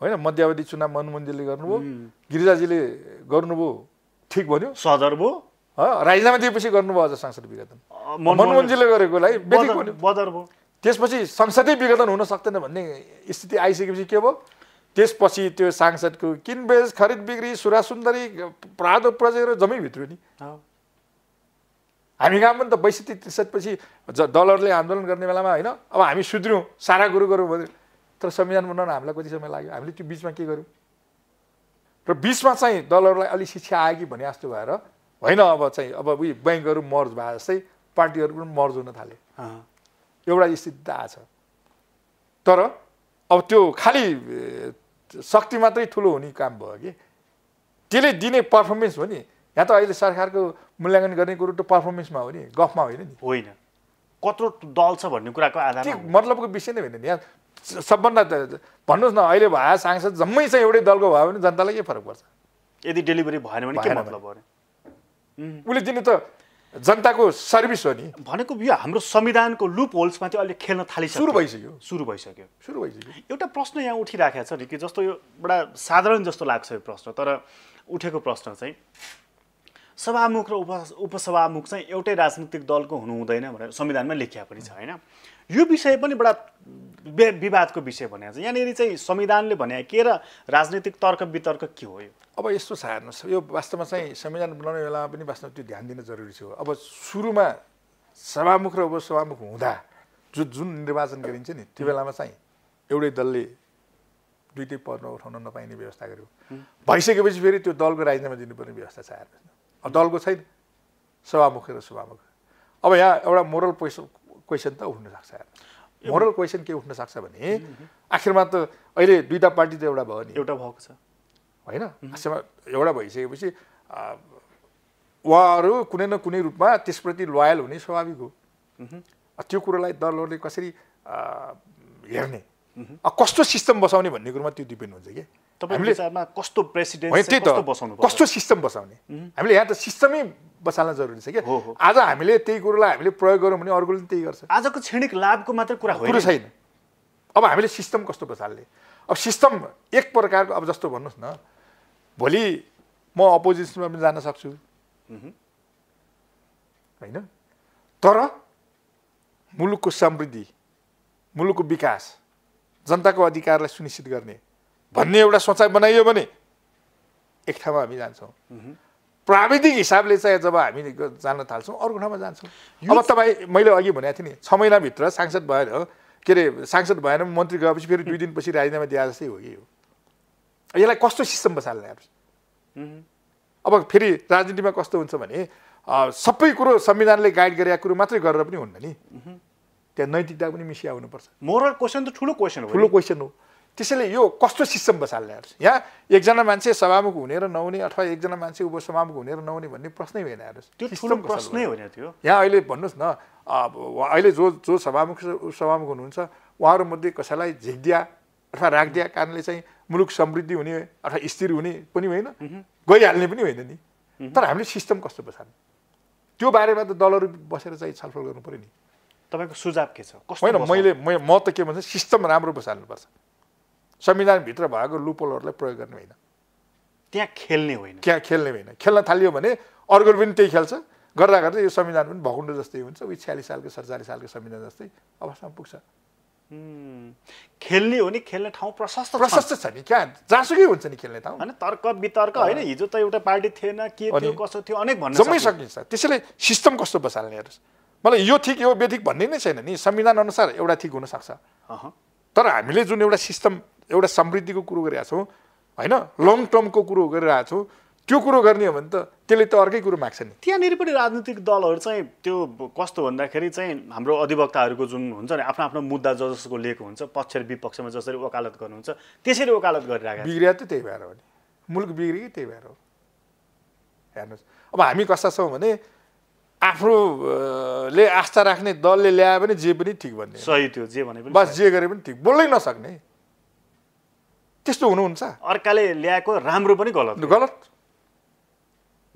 होइन मध्यावधि चुनाव मनमोहनजीले गर्नुभयो गिरिजाजीले गर्नुभयो ठिक भन्यो। सदर भयो। राजीनामा दिएपछि गर्नुभयो अझ संसद विघटन। मनमोहनजीले गरेकोलाई त्यसपछि संसदै विघटन हुन सक्दैन भन्ने स्थिति आइसकेपछि के भयो? त्यसपछि त्यो सांसदको किनबेच खरिद बिक्री सुरा सुन्दरी प्रादो प्रजेर जम्मै भित्रो नि। हामी कहाँ पनि त बैसठी त्रिसठपछि ज दलहरूले आन्दोलन गर्ने बेलामा होइन अब हामी सुध्र्यौँ सारा कुरो गरौँ भन्यो तर संविधान बनाउन हामीलाई कति समय लाग्यो? हामीले त्यो बिचमा के गर्यौँ र बिचमा चाहिँ दलहरूलाई अलिक शिक्षा आयो कि भने जस्तो भएर होइन? अब चाहिँ अब उयो ब्याङ्कहरू मर्ज भए जस्तै पार्टीहरू पनि मर्ज हुन थाले। एउटा स्थिति त आएको छ। तर अब त्यो खालि शक्ति मात्रै ठुलो हुने काम भयो कि? त्यसले दिने पर्फर्मेन्स हो नि। यहाँ त अहिले सरकारको मूल्याङ्कन गर्ने कुरो त पर्फर्मेन्समा हो नि गफमा होइन नि। होइन। कत्रो दल छ भन्ने कुराको हो। मतलबको विषय नै होइन नि। यहाँ सबभन्दा भन्नुहोस् न अहिले भए सांसद जम्मै चाहिँ एउटै दलको भयो भने जनतालाई के फरक पर्छ? यदि डेलिभरी भएन भने के मतलब उसले दिने त जनताको सर्भिस हो नि। भनेको यो हाम्रो संविधानको लुप होल्समा चाहिँ अहिले खेल्न थालिसक्यो। सुरु भइसक्यो। सुरु भइसक्यो। सुरु भइसक्यो। एउटा प्रश्न यहाँ उठिराखेको छ नि कि जस्तो यो एउटा साधारण जस्तो लाग्छ यो प्रश्न तर उठेको प्रश्न चाहिँ सभामुख र उप उपसभामुख चाहिँ एउटै राजनीतिक दलको हुनु हुँदैन भनेर संविधानमा लेखिया पनि छ होइन? यो विषय पनि बडा विवादको विषय भनेको छ। यहाँनिर चाहिँ संविधानले भने के र राजनीतिक तर्क वितर्क के हो यो? अब यस्तो छ हेर्नुहोस् यो वास्तवमा चाहिँ संविधान बनाउने बेलामा पनि वास्तवमा त्यो ध्यान दिन जरुरी छ अब सुरुमा सभामुख र उपसभामुख हुँदा जो जुन निर्वाचन गरिन्छ नि त्यो बेलामा चाहिँ एउटै दलले दुइटै पदमा उठाउन नपाइने व्यवस्था गर्यो। भइसकेपछि फेरि त्यो दलको राजीनामा दिनुपर्ने व्यवस्था छ हेर्नुहोस् न। अब दलको छैन सभामुख र सभामुख। अब यहाँ एउटा मोरल क्वेसन क्वेसन त उठ्न सक्छ मोरल क्वेसन के उठ्न सक्छ भने आखिरमा त अहिले दुईवटा पार्टी त एउटा भयो नि। एउटा भएको छ। होइन? आखिरमा एउटा भइसकेपछि उहाँहरू कुनै न कुनै रूपमा त्यसप्रति लोयल हुने स्वाभाविक हो। त्यो कुरोलाई दलहरूले कसरी हेर्ने? कस्तो सिस्टम बसाउने भन्ने कुरोमा त्यो डिपेन्ड हुन्छ कि? विचारमा कस्तो प्रेसिडेन्ट कस्तो बसाउनु? कस्तो सिस्टम बसाउने? हामीले यहाँ त सिस्टमै बसाल्न जरुरी छ क्या हो, हो। आज हामीले त्यही कुरोलाई हामीले प्रयोग गऱ्यौँ भने अर्कोले पनि त्यही गर्छ। आजको क्षणिक लाभको मात्रै कुरा कुरो होइन छैन। अब हामीले सिस्टम कस्तो बसाल्ने? अब सिस्टम एक प्रकारको अब जस्तो भन्नुहोस् न भोलि म अपोजिसनमा पनि जान सक्छु। होइन? तर मुलुकको समृद्धि मुलुकको विकास जनताको अधिकारलाई सुनिश्चित गर्ने भन्ने एउटा सोचाइ बनाइयो भने एक ठाउँमा हामी जान्छौँ। प्राविधिक हिसाबले चाहिँ जब हामी जान थाल्छौँ अर्को ठाउँमा जान्छौँ। अब तपाईँ मैले अघि भनेको थिएँ नि छ महिनाभित्र सांसद भएर के अरे सांसद भएन मन्त्री गएपछि फेरि दुई दिनपछि राजीनामा दिए जस्तै हो कि हो यसलाई कस्तो सिस्टम बसाल्ने अब फेरि राजनीतिमा कस्तो हुन्छ भने सबै कुरो संविधानले गाइड गरेका कुरो मात्रै गरेर पनि हुन्न नि। त्यहाँ नैतिकता पनि मिसिया हुनुपर्छ मोरल क्वेसन त ठुलो क्वेसन हो ठुलो क्वेसन हो। त्यसैले यो कस्तो सिस्टम बसाल्ने हेर्नुहोस् यहाँ एकजना मान्छे सभामुख हुने र नहुने अथवा एकजना मान्छे उपसभामुख हुने र नहुने भन्ने प्रश्नै होइन हेर्नुहोस्। त्यो ठुलो प्रश्नै हो नि त्यो। यहाँ अहिले भन्नुहोस् न अब अहिले जो जो सभामुख सभामुख हुनुहुन्छ उहाँहरूमध्ये कसैलाई झिकिदिया अथवा राखिदिया कारणले चाहिँ मुलुक समृद्धि हुने अथवा स्थिर हुने पनि होइन गइहाल्ने पनि होइन नि। तर हामीले सिस्टम कस्तो बसाल्ने त्यो बारेमा त दलहरू बसेर चाहिँ छलफल गर्नु पऱ्यो नि। तपाईँको सुझाव के छ? कस्तो होइन? मैले म त के भन्छ सिस्टम राम्रो बसाल्नुपर्छ। संविधानभित्र भएको लुपोलहरूलाई प्रयोग गर्ने होइन। त्यहाँ खेल्ने होइन। क्या खेल्ने होइन। खेल्न थालियो भने अर्को पनि त्यही खेल्छ। गर्दा गर्दै यो संविधान पनि भकुण्डो जस्तै हुन्छ। उही छ्यालिस सालको सडचालिस सालको संविधान जस्तै अवस्थामा पुग्छ। खेल्ने हो नि खेल्ने ठाउँ प्रशस्त प्रशस्त छ नि। क्या जहाँसुकै हुन्छ नि खेल्ने ठाउँ। होइन तर्क वितर्क होइन। हिजो त एउटा पार्टी थिएन के थियो? कसो थियो अनेक भन्न जम्मै सकिन्छ। त्यसैले सिस्टम कस्तो बसाल्ने हेर्नुहोस्। मलाई यो ठिक यो बेठिक भन्ने नै छैन नि। संविधान अनुसार एउटा ठिक हुनसक्छ। तर हामीले जुन एउटा सिस्टम एउटा समृद्धिको कुरो गरिरहेको छौँ। होइन? लङ टर्मको कुरो गरिरहेको छौँ। त्यो कुरो गर्ने हो भने त त्यसले त अर्कै कुरो माग्छ नि। त्यहाँनिर पनि राजनीतिक दलहरू चाहिँ त्यो कस्तो भन्दाखेरि चाहिँ हाम्रो अधिवक्ताहरूको जुन हुन्छ नि आफ्नो आफ्नो मुद्दा ज जसको लिएको हुन्छ पक्ष र विपक्षमा जसरी वकालत गर्नुहुन्छ त्यसरी वकालत गरिरहेका बिग्रिया त त्यही भएर हो नि। मुलुक बिग्रियो त्यही भएर हो। हेर्नुहोस्। अब हामी कस्ता छौँ भने आफ्नो अ, ले आस्था राख्ने दलले ल्याए भने जे पनि ठिक भन्ने सही त्यो जे भने पनि बस जे गरे पनि ठिक। बोल्नै नसक्ने। त्यस्तो हुनुहुन्छ। अर्काले ल्याएको राम्रो पनि गलत। गलत?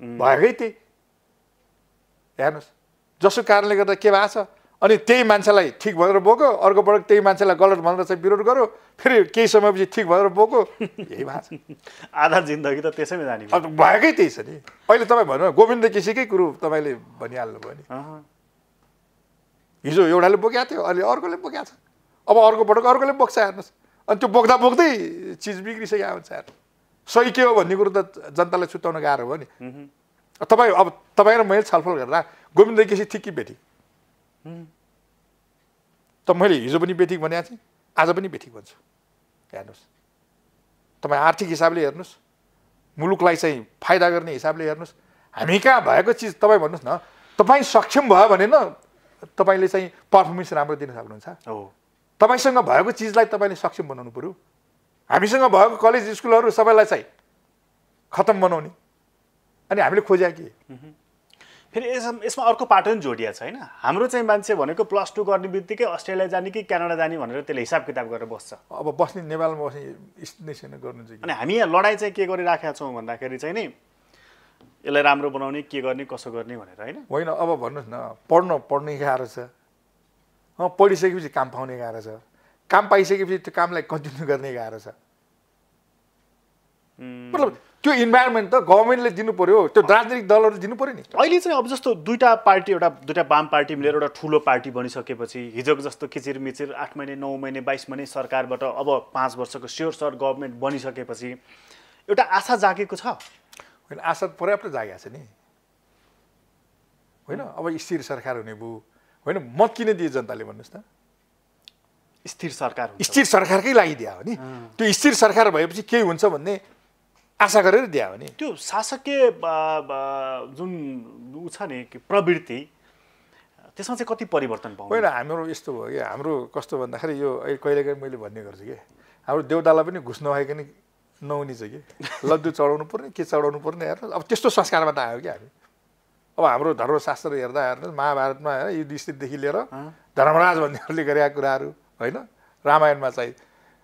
भएकै त्यही। हेर्नुहोस् जसो कारणले गर्दा के भएको छ? अनि त्यही मान्छेलाई ठिक भनेर बोक्यो अर्कोबाट त्यही मान्छेलाई गलत भनेर चाहिँ विरोध गर्यो फेरि केही समयपछि ठिक भनेर बोक्यो यही भएको छ। आधा जिन्दगी त त्यसैमा जाने भएकै त्यही छ नि। अहिले तपाईँ भन्नु गोविन्द केसीकै कुरो तपाईँले भनिहाल्नु भयो नि। हिजो एउटाले बोकेको थियो अहिले अर्कोले बोकेको छ। अब अर्को पटक अर्कोले बोक्छ हेर्नुहोस्। अनि त्यो बोक्दा बोक्दै चिज बिग्रिसकेको हुन्छ हेर्नु सही के हो भन्ने कुरो त जनतालाई छुट्याउन गाह्रो भयो नि। तपाईँ अब तपाईँ र मैले छलफल गर्दा गोविन्द केसी ठिक कि बेठिक त मैले हिजो पनि बेठिक भनेको थिएँ आज पनि बेठिक भन्छु। हेर्नुहोस्। तपाईँ आर्थिक हिसाबले हेर्नुहोस् मुलुकलाई चाहिँ फाइदा गर्ने हिसाबले हेर्नुहोस्। हामी कहाँ भएको चिज तपाईँ भन्नुहोस् न। तपाईँ सक्षम भयो भने न तपाईँले चाहिँ पर्फर्मेन्स राम्रो दिन सक्नुहुन्छ। हो। तपाईँसँग भएको चिजलाई तपाईँले सक्षम बनाउनु पऱ्यो हामीसँग भएको कलेज स्कुलहरू सबैलाई चाहिँ खतम बनाउने। अनि हामीले खोज्या के? फेरि यसमा यसमा अर्को पाटो पनि जोडिया छ होइन? हाम्रो चाहिँ मान्छे भनेको प्लस टू गर्ने बित्तिकै अस्ट्रेलिया जाने कि क्यानाडा जाने भनेर त्यसले हिसाब किताब गरेर बस्छ। अब बस्ने नेपालमा बस्ने स्थिति छैन गर्नु चाहिँ अनि हामी यहाँ लडाइँ चाहिँ के गरिराखेका छौँ भन्दाखेरि चाहिँ नि यसलाई राम्रो बनाउने के गर्ने कसो गर्ने भनेर होइन? होइन अब भन्नुहोस् न पढ्न पढ्ने गाह्रो छ। पढिसकेपछि काम पाउने गाह्रो छ। काम पाइसकेपछि त्यो कामलाई कन्टिन्यू गर्ने गाह्रो छ। मतलब त्यो इन्भाइरोमेन्ट त गभर्मेन्टले दिनु पर्यो त्यो राजनीतिक दलहरू दिनु पर्यो नि। अहिले चाहिँ अब जस्तो दुईवटा पार्टी एउटा दुईवटा वाम पार्टी मिलेर एउटा ठुलो पार्टी बनिसकेपछि हिजोको जस्तो किचिर मिचिर आठ महिने नौ महिने बाइस महिने सरकारबाट अब पाँच वर्षको स्योर सर गभर्मेन्ट बनिसकेपछि एउटा आशा जागेको छ। होइन आशा पर्याप्त जागेको छ नि। होइन अब स्थिर सरकार हुने भयो। होइन मत किन दिए जनताले भन्नुहोस् त? स्थिर सरकार स्थिर सरकारकै लागि दिया हो नि। त्यो स्थिर सरकार भएपछि केही हुन्छ भन्ने आशा गरेर दिया हो नि। त्यो शासकीय जुन ऊ छ नि कि प्रवृत्ति त्यसमा चाहिँ कति परिवर्तन पाउँछ होइन हाम्रो यस्तो भयो कि हाम्रो कस्तो भन्दाखेरि यो कहिलेकाहीँ मैले भन्ने गर्छु कि हाम्रो देउतालाई पनि घुस नभइकन नहुने चाहिँ कि। लड्डु चढाउनु पर्ने के चढाउनु पर्ने हेर्नु अब त्यस्तो संस्कारबाट आयो कि हामी। अब हाम्रो धर्मशास्त्र हेर्दा हेर्नुहोस् महाभारतमा होइन युधिष्ठिरदेखि लिएर धर्मराज भन्नेहरूले गरेका कुराहरू होइन? रामायणमा चाहिँ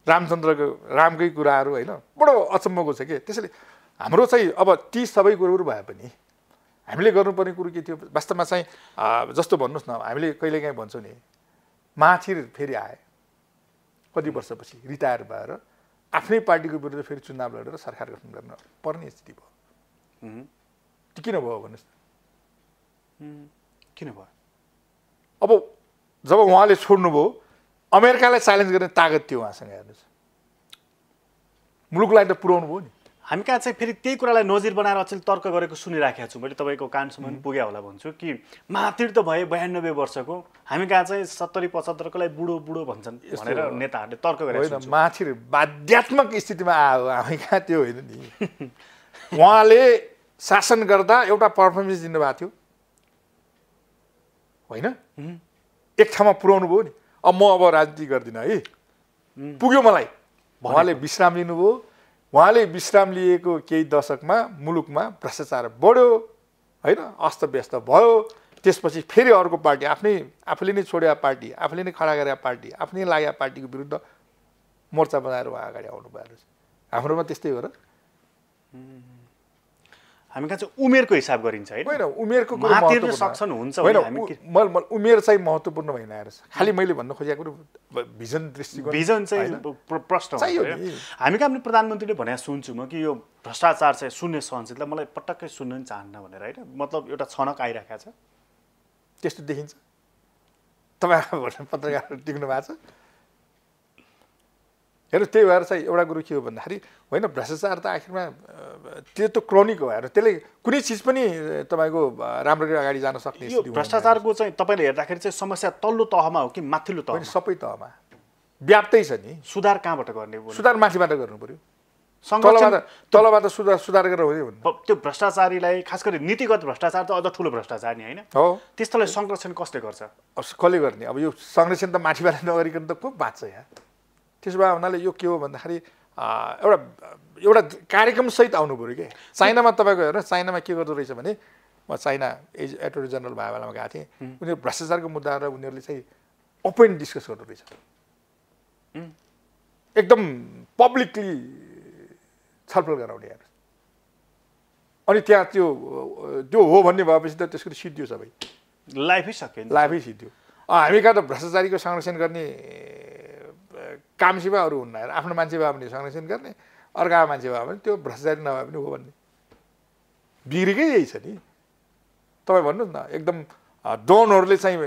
रामचन्द्रको रामकै कुराहरू होइन? बडो अचम्मको छ कि? त्यसैले हाम्रो चाहिँ अब ती सबै कुरोहरू भए पनि हामीले गर्नुपर्ने कुरो के थियो? वास्तवमा चाहिँ जस्तो भन्नुहोस् न हामीले कहिलेकाहीँ भन्छौँ नि महाथिर फेरि आए। कति वर्षपछि रिटायर भएर आफ्नै पार्टीको विरुद्ध फेरि चुनाव लडेर सरकार गठन गर्न पर्ने स्थिति भयो। किन भयो भन्नुहोस् न? किन भयो अब जब उहाँले छोड्नुभयो अमेरिकालाई च्यालेन्ज गर्ने तागत थियो उहाँसँग हेर्नुहोस्। मुलुकलाई त पुर्याउनु भयो नि। हामी कहाँ चाहिँ फेरि त्यही कुरालाई नजिर बनाएर अचेल तर्क गरेको सुनिराखेको छु। मैले तपाईँको कानसम्म पुग्यो होला भन्छु कि महातिर त भए बयानब्बे वर्षको। हामी कहाँ चाहिँ सत्तरी पचहत्तरकोलाई बुढो बुढो भन्छन् भनेर। नेताहरूले तर्क गरेको होइन माथिर बाध्यात्मक स्थितिमा आयो। हामी कहाँ त्यो होइन नि। उहाँले शासन गर्दा एउटा पर्फर्मेन्स दिनुभएको थियो। होइन? एक ठाउँमा पुर्याउनु भयो नि अब म अब राजनीति गर्दिनँ है। पुग्यो मलाई। उहाँले विश्राम लिनुभयो। उहाँले विश्राम लिएको केही दशकमा मुलुकमा भ्रष्टाचार बढ्यो होइन? अस्तव्यस्त भयो। त्यसपछि फेरि अर्को पार्टी आफ्नै आफूले नै छोडेका पार्टी आफूले नै खडा गरेका पार्टी आफ्नै लागेका पार्टीको विरुद्ध मोर्चा बनाएर उहाँ अगाडि आउनु भयो हाम्रोमा त्यस्तै हो र। हामी कहाँ चाहिँ उमेरको हिसाब गरिन्छ होइन? उमेरको सक्छन् हुन्छ होइन उमेर चाहिँ महत्त्वपूर्ण होइन आएर खालि मैले भन्न खोजेको कुरो भिजन दृष्टिकोण भिजन चाहिँ प्रश्न। हामी कहाँ पनि प्रधानमन्त्रीले भने सुन्छु म कि यो भ्रष्टाचार चाहिँ शून्य सहनशीलता मलाई पटक्कै सुन्न नि चाहन्न भनेर होइन? मतलब एउटा छनक आइरहेको छ। त्यस्तो देखिन्छ। तपाईँ पत्रकारहरू टिक्नु भएको छ? हेर्नु त्यही भएर चाहिँ एउटा कुरो के हो भन्दाखेरि होइन भ्रष्टाचार त आखिरमा त्यो त क्रोनिक हो हेर्नु त्यसले कुनै चिज पनि तपाईँको राम्ररी अगाडि जान सक्ने। भ्रष्टाचारको चाहिँ तपाईँले हेर्दाखेरि चाहिँ समस्या तल्लो तहमा हो कि माथिल्लो तहमा? सबै तहमा। व्याप्तै छ नि। सुधार कहाँबाट गर्ने? सुधार माथिबाट गर्नु पर्यो। संरक्षण तलबाट सुधार सुधार गरेर हुँदै त्यो भ्रष्टाचारीलाई खास गरी नीतिगत भ्रष्टाचार त अझ ठुलो भ्रष्टाचार नि होइन? हो। त्यस्तोलाई संरक्षण कसले गर्छ? कसले गर्ने? अब यो संरक्षण त माथिबाट नगरिकन त को बाँच्छ यहाँ? त्यसो भए हुनाले यो के हो भन्दाखेरि एउटा एउटा कार्यक्रमसहित आउनु पऱ्यो कि? चाइनामा तपाईँको हेर्नु चाइनामा के गर्दो रहेछ भने म चाइना एज एटोर्नी जेनरल भएको बेलामा गएको थिएँ। उनीहरू भ्रष्टाचारको मुद्दाहरू उनीहरूले चाहिँ ओपन डिस्कस गर्दो रहेछ। एकदम पब्लिकली छलफल गराउने हेर्नु अनि त्यहाँ त्यो त्यो हो भन्ने भएपछि त त्यसको सिद्धियो सबै। लाइफै सक्यो लाभै सिद्धियो। हामी कहाँ त भ्रष्टाचारीको संरक्षण गर्ने अ, काम सेवा अरू हुन्न आफ्नो मान्छे भए पनि संरक्षण गर्ने अर्काको मान्छे भए पनि त्यो भ्रष्टाचारी नभए पनि हो भन्ने। बिग्रेकै यही छ नि। तपाईँ भन्नुहोस् न एकदम डनहरूले चाहिँ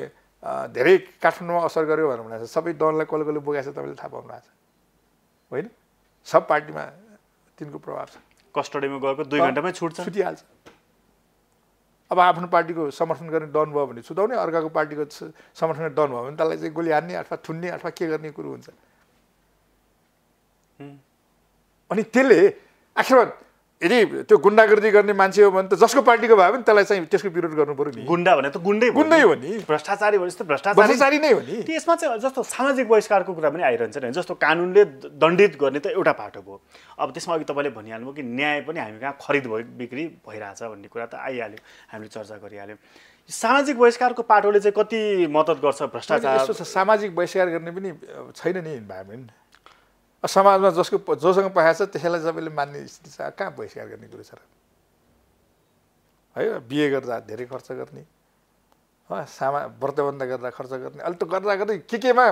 धेरै काठमाडौँमा असर गर्यो भनेर भनेको छ। सबै डनलाई कसले कसले बोकाएको छ तपाईँले थाहा पाउनु भएको छ। होइन? सब पार्टीमा तिनको प्रभाव छ। कस्टडीमा गएको दुई घन्टामै छुट्छ। छुटिहाल्छ। अब आफ्नो पार्टीको समर्थन गर्ने डन भयो भने छुटाउने अर्काको पार्टीको समर्थन गर्ने डन भयो भने त्यसलाई चाहिँ गोली हान्ने अथवा थुन्ने अथवा के गर्ने कुरो हुन्छ। अनि त्यसले आखिरमा यदि त्यो गुन्डागर्दी गर्ने मान्छे हो भने त जसको पार्टीको भयो भने त्यसलाई चाहिँ त्यसको विरोध गर्नु पऱ्यो नि। गुन्डा भने त गुन्डै गुन्डै। हो नि। भ्रष्टाचारी भनेपछि त भ्रष्टाचारी। नै हो नि। त्यसमा चाहिँ जस्तो सामाजिक बहिष्कारको कुरा पनि आइरहन्छ नि। जस्तो कानुनले दण्डित गर्ने त एउटा पाटो भयो अब त्यसमा अघि तपाईँले भनिहाल्नुभयो कि न्याय पनि हामी कहाँ खरिद भयो बिक्री भइरहेछ भन्ने कुरा त आइहाल्यो हामीले चर्चा गरिहाल्यौँ। सामाजिक बहिष्कारको पाटोले चाहिँ कति मद्दत गर्छ भ्रष्टाचार? सामाजिक बहिष्कार गर्ने पनि छैन नि इन्भाइरोमेन्ट समाजमा जसको जोसँग पाएको छ त्यसैलाई सबैले मान्ने स्थिति छ कहाँ बहिष्कार गर्ने कुरो छ र है बिहे गर्दा धेरै खर्च गर्ने हो सामा व्रतबन्ध गर्दा खर्च गर्ने अहिले त गर्दा गर्दै के केमा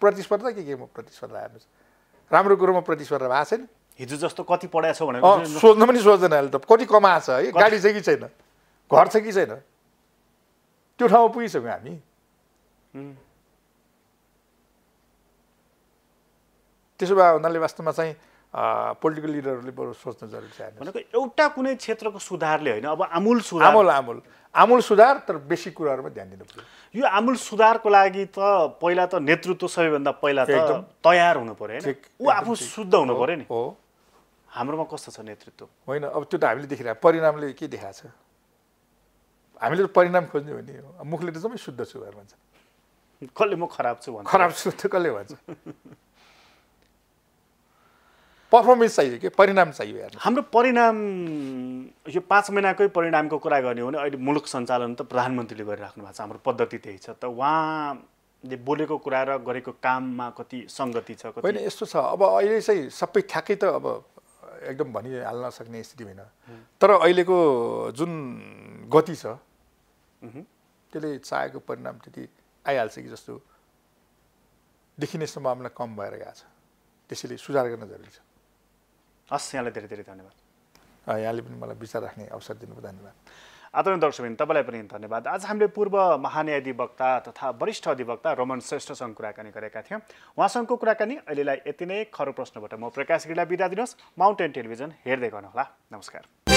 प्रतिस्पर्धा के केमा प्रतिस्पर्धा हेर्नुहोस् राम्रो कुरोमा प्रतिस्पर्धा भएको छैन हिजो जस्तो कति पढाएको छ भनेर सोध्न पनि सोच्दैन अहिले त कति कमाएको छ है गाडी छ कि छैन घर छ कि छैन त्यो ठाउँमा पुगिसक्यौँ हामी त्यसो भए हुनाले वास्तवमा चाहिँ पोलिटिकल लिडरहरूले बरु सोच्न जरुरी छ। भनेको एउटा कुनै क्षेत्रको सुधारले होइन अब आमूल सुधार। आमूल आमूल। आमूल सुधार तर बेसी कुराहरूमा ध्यान दिनु पऱ्यो। यो आमूल सुधारको लागि त पहिला त नेतृत्व सबैभन्दा पहिला त। तयार हुनु होइन। ठिक, ऊ आफू शुद्ध हुनु पर्यो नि। हो हाम्रोमा कस्तो छ नेतृत्व? होइन अब त्यो त हामीले देखिरहेको परिणामले के देखाएको छ? हामीले त परिणाम खोज्ने हो नि। मुखले त जम्मै शुद्ध छु भनेर भन्छ। कसले म खराब छु भन्छ खराब छु त कसले भन्छ? पर्फर्मेन्स चाहियो कि परिणाम चाहियो हेर्नु हाम्रो परिणाम यो पाँच महिनाकै परिणामको कुरा गर्ने हो भने अहिले मुलुक सञ्चालन त प्रधानमन्त्रीले गरिराख्नु भएको छ। हाम्रो पद्धति त्यही छ। त उहाँले बोलेको कुरा र गरेको काममा कति सङ्गति छ होइन यस्तो छ। अब अहिले चाहिँ सबै ठ्याक्कै त अब एकदम भनिहाल्न सक्ने स्थिति होइन तर अहिलेको जुन गति छ त्यसले चाहेको परिणाम त्यति आइहाल्छ कि जस्तो देखिने सम्भावना कम भएर गएको छ। त्यसैले सुधार गर्न जरुरी छ। हस् यहाँलाई धेरै धेरै धन्यवाद यहाँले पनि मलाई विचार राख्ने अवसर दिनुभयो धन्यवाद आदरणीय दर्शकबिन तपाईँलाई पनि धन्यवाद आज हामीले पूर्व महान्यायाधिवक्ता तथा वरिष्ठ अधिवक्ता रमन श्रेष्ठसँग कुराकानी गरेका थियौँ उहाँसँगको कुराकानी अहिलेलाई यति नै खरो प्रश्नबाट म प्रकाश गिरीलाई बिदा दिनुहोस् माउन्टेन टेलिभिजन हेर्दै गर्नुहोला नमस्कार